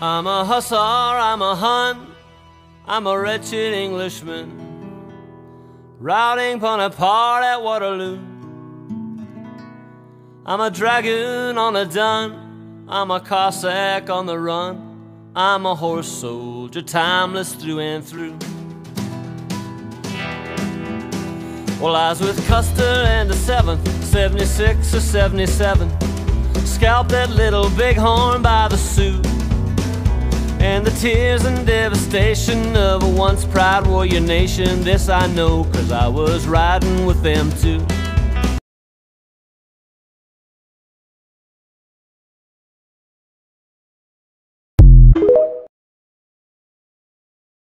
I'm a hussar, I'm a Hun, I'm a wretched Englishman, routing Bonaparte at Waterloo. I'm a dragoon on a dun, I'm a Cossack on the run, I'm a horse soldier, timeless through and through. Well, I was with Custer and the 7th, 76 or 77. Scalped that Little Bighorn by the Sioux. And the tears and devastation of a once proud warrior nation. This I know, cause I was riding with them too.